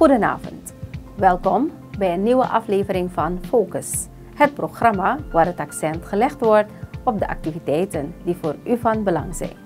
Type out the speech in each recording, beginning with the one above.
Goedenavond. Welkom bij een nieuwe aflevering van Focus. Het programma waar het accent gelegd wordt op de activiteiten die voor u van belang zijn.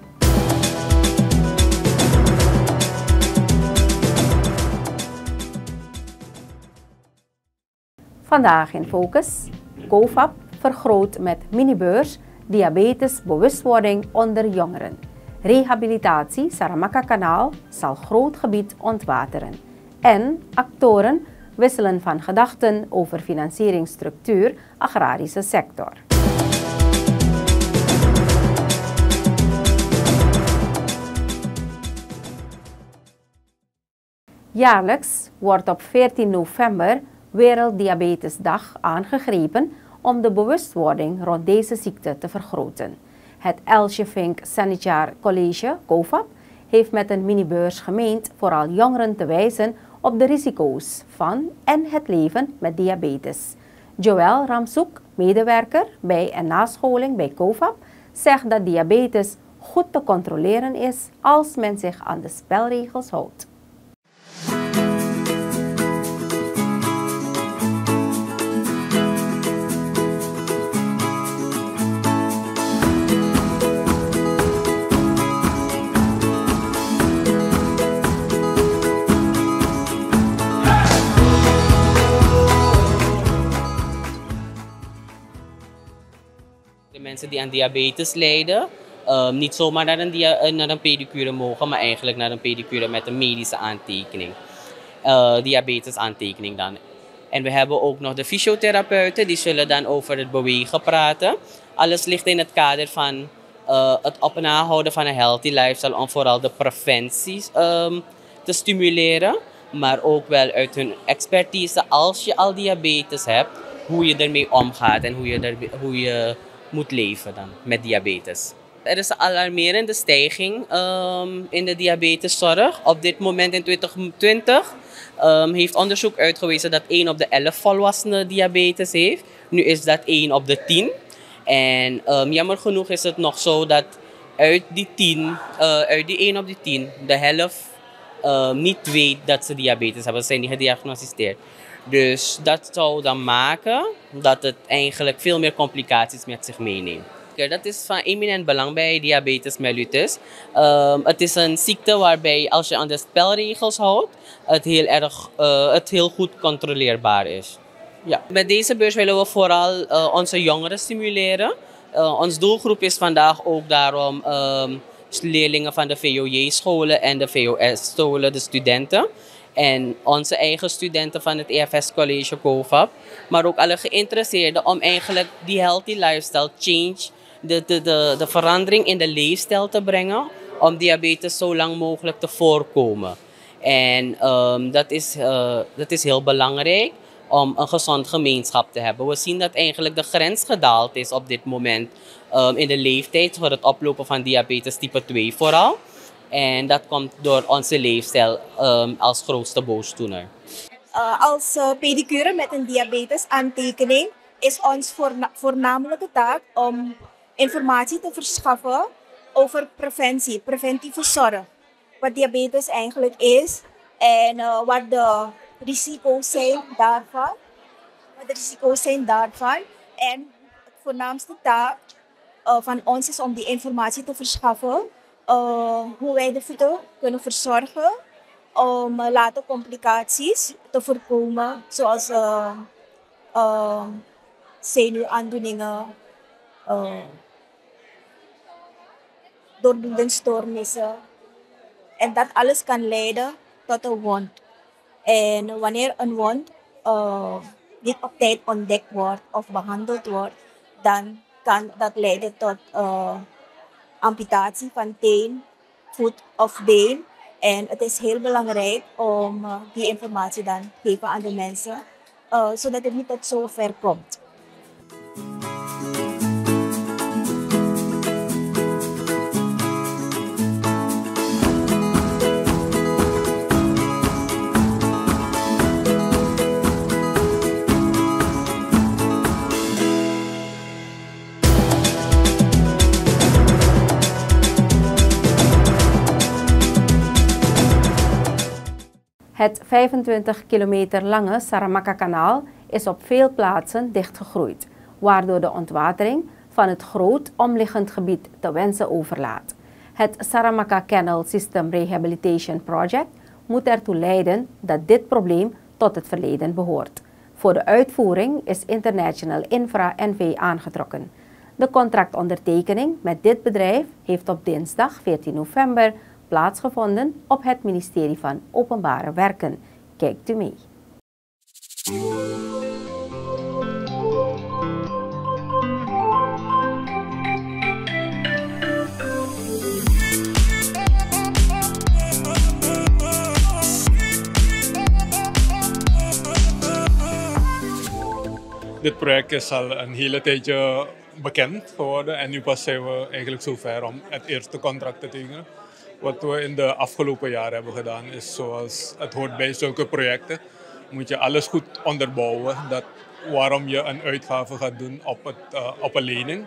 Vandaag in Focus. COFAP vergroot met minibeurs diabetes bewustwording onder jongeren. Rehabilitatie Saramaka-kanaal zal groot gebied ontwateren. En actoren wisselen van gedachten over financieringsstructuur agrarische sector. Jaarlijks wordt op 14 november Werelddiabetesdag aangegrepen om de bewustwording rond deze ziekte te vergroten. Het Elsje Vink Sanitair College, COVAP, heeft met een minibeurs gemeend vooral jongeren te wijzen op de risico's van en het leven met diabetes. Joël Ramsoek, medewerker bij en nascholing bij COVAP, zegt dat diabetes goed te controleren is als men zich aan de spelregels houdt. Die aan diabetes lijden, um, niet zomaar naar een, eh, naar een pedicure mogen, maar eigenlijk naar een pedicure met een medische aantekening. Uh, diabetes aantekening dan. En we hebben ook nog de fysiotherapeuten, die zullen dan over het bewegen praten. Alles ligt in het kader van uh, het op- en nahouden van een healthy lifestyle, om vooral de preventies um, te stimuleren. Maar ook wel uit hun expertise, als je al diabetes hebt, hoe je ermee omgaat en hoe je, hoe je moet leven dan met diabetes. Er is een alarmerende stijging um, in de diabeteszorg. Op dit moment in 2020 um, heeft onderzoek uitgewezen dat 1 op de 11 volwassenen diabetes heeft. Nu is dat 1 op de 10. En um, jammer genoeg is het nog zo dat uit die 10, uh, uit die 1 op de 10, de helft niet weet dat ze diabetes hebben. Ze zijn niet gediagnosticeerd. Dus dat zou dan maken dat het eigenlijk veel meer complicaties met zich meeneemt. Dat is van eminent belang bij diabetes mellitus. Um, het is een ziekte waarbij als je aan de spelregels houdt, het heel, erg, uh, het heel goed controleerbaar is. Ja. Met deze beurs willen we vooral uh, onze jongeren stimuleren. Uh, ons doelgroep is vandaag ook daarom um, leerlingen van de VOJ-scholen en de VOS-scholen, de studenten. En onze eigen studenten van het EFS College COVAP. Maar ook alle geïnteresseerden om eigenlijk die healthy lifestyle change, de, de, de, de verandering in de leefstijl te brengen. Om diabetes zo lang mogelijk te voorkomen. En um, dat, is, uh, dat is heel belangrijk om een gezond gemeenschap te hebben. We zien dat eigenlijk de grens gedaald is op dit moment um, in de leeftijd voor het oplopen van diabetes type 2 vooral. En dat komt door onze leefstijl um, als grootste boosdoener. Uh, als uh, pedicure met een diabetes aantekening is ons voorna voornamelijke taak om informatie te verschaffen over preventie, preventieve zorg. Wat diabetes eigenlijk is en uh, wat de risico's zijn daarvan. Wat de risico's zijn daarvan. En het voornaamste taak van ons is om die informatie te verschaffen uh, hoe wij de voeten kunnen verzorgen om uh, later complicaties te voorkomen, zoals uh, uh, zenuwaandoeningen, uh, doorbledingsstoornissen. En dat alles kan leiden tot een wond. En wanneer een wond niet op tijd ontdekt wordt of behandeld wordt, dan kan dat leiden tot amputatie van teen, voet of been. En het is heel belangrijk om uh, die informatie dan te geven aan de mensen, uh, zodat het niet tot zo ver komt. Het 25 kilometer lange Saramaka-kanaal is op veel plaatsen dichtgegroeid, waardoor de ontwatering van het groot omliggend gebied te wensen overlaat. Het Saramaka Canal System Rehabilitation Project moet ertoe leiden dat dit probleem tot het verleden behoort. Voor de uitvoering is International Infra NV aangetrokken. De contractondertekening met dit bedrijf heeft op dinsdag 14 november plaatsgevonden op het ministerie van Openbare Werken. Kijkt u mee. Dit project is al een hele tijdje bekend geworden en nu pas zijn we eigenlijk zover om het eerste contract te tekenen. Wat we in de afgelopen jaren hebben gedaan is zoals het hoort bij zulke projecten, moet je alles goed onderbouwen. Dat waarom je een uitgave gaat doen op, het, uh, op een lening.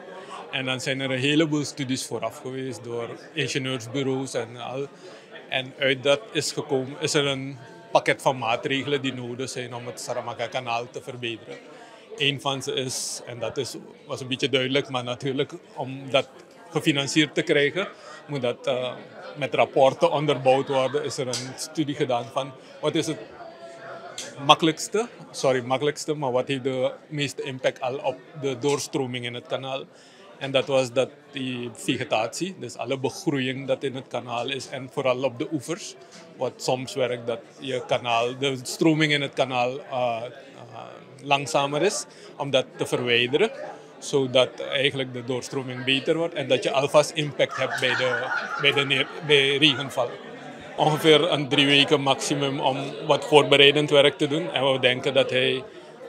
En dan zijn er een heleboel studies vooraf geweest door ingenieursbureaus en al. En uit dat is gekomen, is er een pakket van maatregelen die nodig zijn om het Saramaka-kanaal te verbeteren. Een van ze is, en dat is, was een beetje duidelijk, maar natuurlijk om dat gefinancierd te krijgen, moet dat uh, met rapporten onderbouwd worden. Is er een studie gedaan van wat is het makkelijkste, sorry makkelijkste, maar wat heeft de meeste impact al op de doorstroming in het kanaal. En dat was dat die vegetatie, dus alle begroeiing dat in het kanaal is en vooral op de oevers, wat soms werkt dat je kanaal, de stroming in het kanaal uh, uh, langzamer is, om dat te verwijderen zodat eigenlijk de doorstroming beter wordt en dat je alvast impact hebt bij, de, bij, de bij regenval. Ongeveer een drie weken maximum om wat voorbereidend werk te doen. En we denken dat hij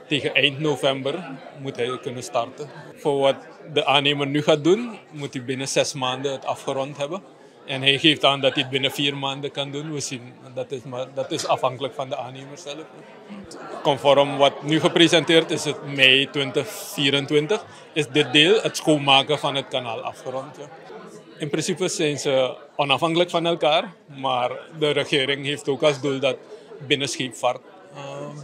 tegen eind november moet hij kunnen starten. Voor wat de aannemer nu gaat doen, moet hij binnen zes maanden het afgerond hebben. En hij geeft aan dat hij het binnen vier maanden kan doen. We zien, dat is, maar, dat is afhankelijk van de aannemer zelf. Conform wat nu gepresenteerd is, het mei 2024, is dit deel, het schoonmaken van het kanaal, afgerond. Ja. In principe zijn ze onafhankelijk van elkaar, maar de regering heeft ook als doel dat binnenscheepvaart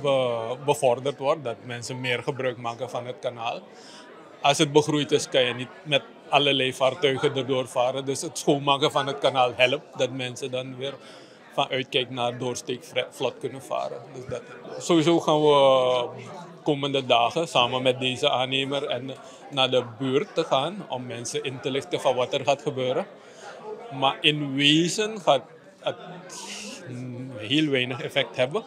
uh, bevorderd wordt, dat mensen meer gebruik maken van het kanaal. Als het begroeid is, kan je niet met allerlei vaartuigen erdoor varen. Dus het schoonmaken van het kanaal helpt dat mensen dan weer van uitkijk naar doorsteek vlot kunnen varen. Dus dat. Sowieso gaan we komende dagen samen met deze aannemer en naar de buurt te gaan om mensen in te lichten van wat er gaat gebeuren. Maar in wezen gaat het heel weinig effect hebben.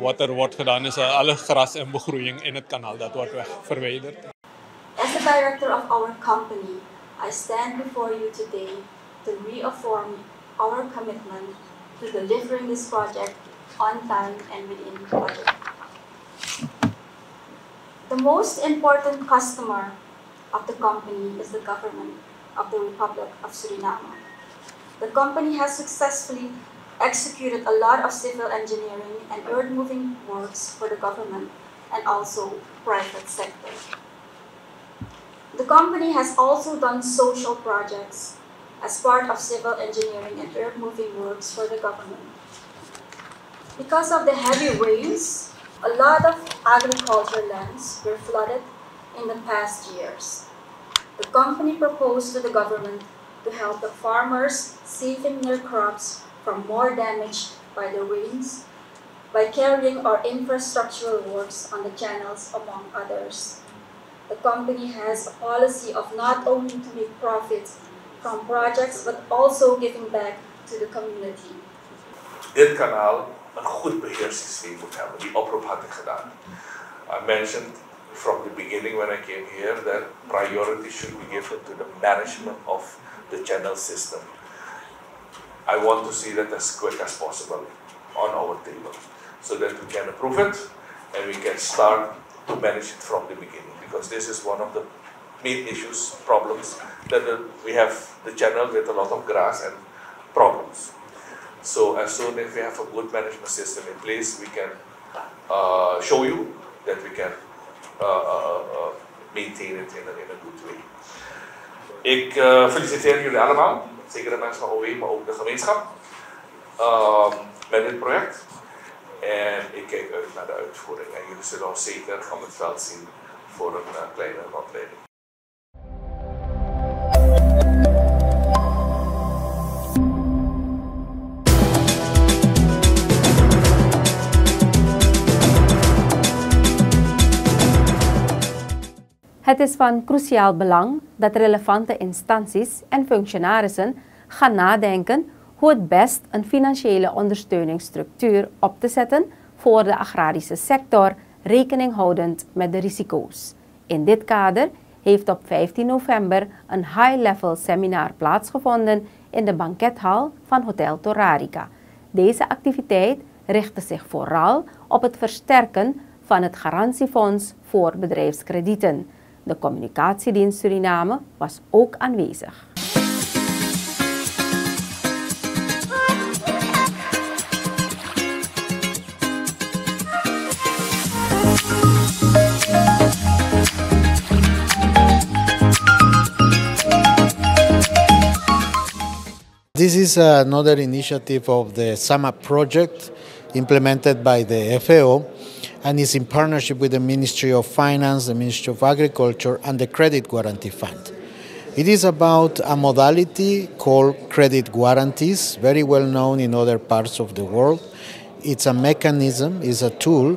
Wat er wordt gedaan is alle gras en begroeiing in het kanaal dat wordt verwijderd. Director of our company, I stand before you today to reaffirm our commitment to delivering this project on time and within budget. The most important customer of the company is the government of the Republic of Suriname. The company has successfully executed a lot of civil engineering and earth moving works for the government and also private sector. The company has also done social projects as part of civil engineering and earth moving works for the government. Because of the heavy rains, a lot of agriculture lands were flooded in the past years. The company proposed to the government to help the farmers saving their crops from more damage by the rains by carrying our infrastructural works on the channels among others the company has a policy of not only to make profits from projects, but also giving back to the community. Dit kanaal een goed beheersysteem moet hebben. Die oproep had ik gedaan. I mentioned from the beginning when I came here that priority should be given to the management of the channel system. I want to see that as quick as possible on our table so that we can approve it and we can start to manage it from the beginning because this is one of the main issues, problems that we have the channel with a lot of grass and problems. So as soon as we have a good management system in place, we can uh, show you that we can uh, uh, uh maintain it in a, in a good way. Ik uh, feliciteer jullie allemaal, zeker de mensen van OE, maar ook de gemeenschap, uh, met dit project. En ik kijk uit naar de uitvoering. En jullie zullen ons zeker van het veld zien voor een uh, kleine rondleiding. Het is van cruciaal belang dat relevante instanties en functionarissen gaan nadenken hoe het best een financiële ondersteuningsstructuur op te zetten voor de agrarische sector, rekening houdend met de risico's. In dit kader heeft op 15 november een high-level seminar plaatsgevonden in de bankethal van Hotel Torarica. Deze activiteit richtte zich vooral op het versterken van het garantiefonds voor bedrijfskredieten. De communicatiedienst Suriname was ook aanwezig. This is another initiative of the SAMA project implemented by the FAO and is in partnership with the Ministry of Finance, the Ministry of Agriculture, and the Credit Guarantee Fund. It is about a modality called credit guarantees, very well known in other parts of the world. It's a mechanism, it's a tool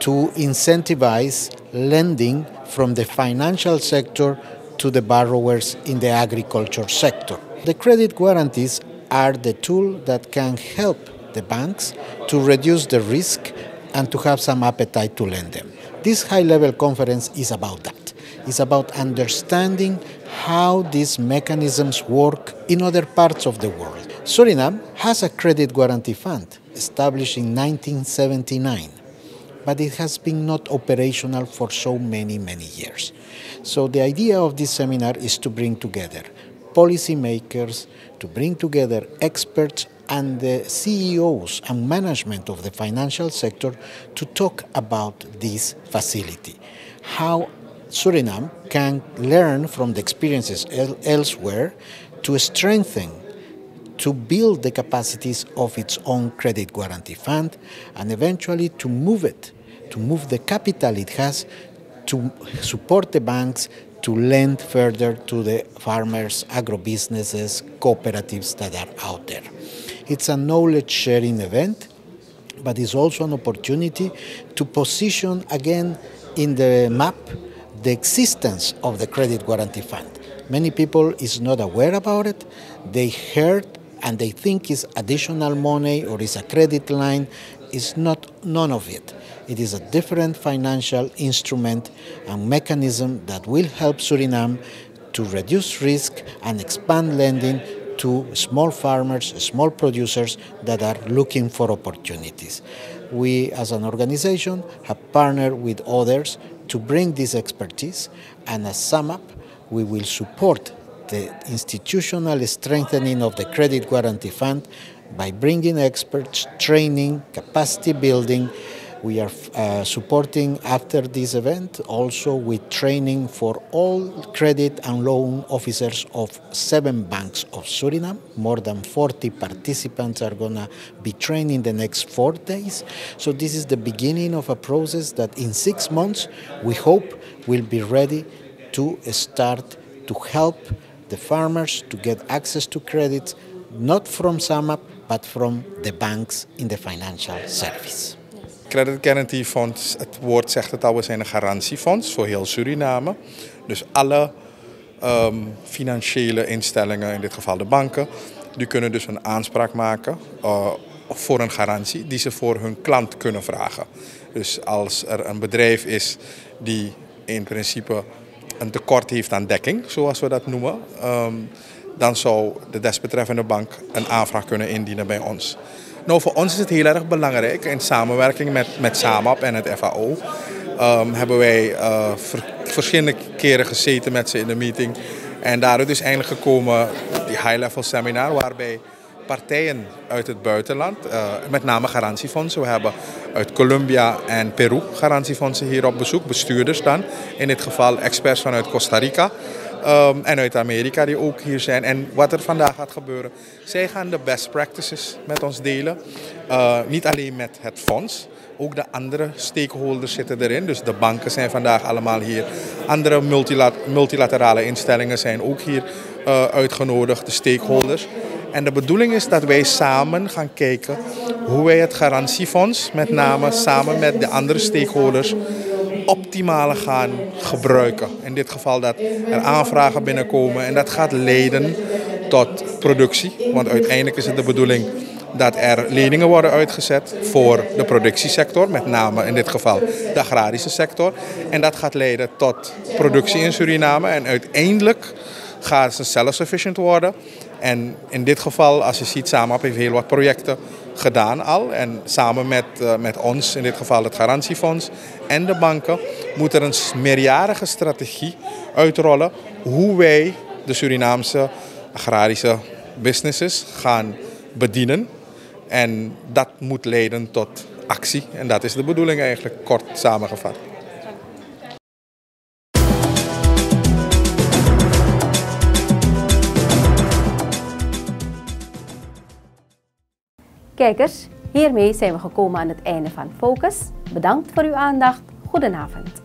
to incentivize lending from the financial sector to the borrowers in the agriculture sector. The credit guarantees are the tool that can help the banks to reduce the risk and to have some appetite to lend them. This high level conference is about that. It's about understanding how these mechanisms work in other parts of the world. Suriname has a credit guarantee fund established in 1979, but it has been not operational for so many, many years. So the idea of this seminar is to bring together policymakers, to bring together experts and the CEOs and management of the financial sector to talk about this facility. How Suriname can learn from the experiences el- elsewhere to strengthen, to build the capacities of its own credit guarantee fund, and eventually to move it, to move the capital it has to support the banks to lend further to the farmers, agro-businesses, cooperatives that are out there. It's a knowledge sharing event, but it's also an opportunity to position again in the map the existence of the Credit Guarantee Fund. Many people is not aware about it. They heard and they think it's additional money or it's a credit line. It's not none of it. It is a different financial instrument and mechanism that will help Suriname to reduce risk and expand lending to small farmers, small producers that are looking for opportunities. We, as an organization, have partnered with others to bring this expertise, and as SAMAP, we will support the institutional strengthening of the Credit Guarantee Fund by bringing experts, training, capacity building, we are uh, supporting after this event also with training for all credit and loan officers of seven banks of Suriname. More than 40 participants are going to be trained in the next four days. So, this is the beginning of a process that in six months we hope will be ready to start to help the farmers to get access to credits, not from SAMAP, but from the banks in the financial service. Credit Guarantee Fonds, het woord zegt het al, we zijn een garantiefonds voor heel Suriname. Dus alle um, financiële instellingen, in dit geval de banken, die kunnen dus een aanspraak maken uh, voor een garantie die ze voor hun klant kunnen vragen. Dus als er een bedrijf is die in principe een tekort heeft aan dekking, zoals we dat noemen, um, dan zou de desbetreffende bank een aanvraag kunnen indienen bij ons. Nou, voor ons is het heel erg belangrijk. In samenwerking met, met SAMAP en het FAO ehm, hebben wij ver, verschillende keren gezeten met ze in de meeting. En daaruit is eigenlijk gekomen die high-level seminar waarbij partijen uit het buitenland, uh, met name garantiefondsen. We hebben uit Colombia en Peru garantiefondsen hier op bezoek, bestuurders dan. In dit geval experts vanuit Costa Rica. Ehm, en uit Amerika die ook hier zijn. En wat er vandaag gaat gebeuren, zij gaan de best practices met ons delen. Uh, niet alleen met het fonds, ook de andere stakeholders zitten erin. Dus de banken zijn vandaag allemaal hier. Andere multilat multilaterale instellingen zijn ook hier uh, uitgenodigd, de stakeholders. En de bedoeling is dat wij samen gaan kijken hoe wij het garantiefonds, met name samen met de andere stakeholders, optimale gaan gebruiken. In dit geval dat er aanvragen binnenkomen en dat gaat leiden tot productie. Want uiteindelijk is het de bedoeling dat er leningen worden uitgezet voor de productiesector, met name in dit geval de agrarische sector. En dat gaat leiden tot productie in Suriname en uiteindelijk gaat ze self-sufficient worden. En in dit geval, als je ziet, Samap heeft heel wat projecten gedaan al. En samen met, uh, met ons, in dit geval het garantiefonds en de banken, moet er een meerjarige strategie uitrollen hoe wij de Surinaamse agrarische businesses gaan bedienen. En dat moet leiden tot actie. En dat is de bedoeling eigenlijk, kort samengevat. Kijkers, hiermee zijn we gekomen aan het einde van Focus. Bedankt voor uw aandacht. Goedenavond.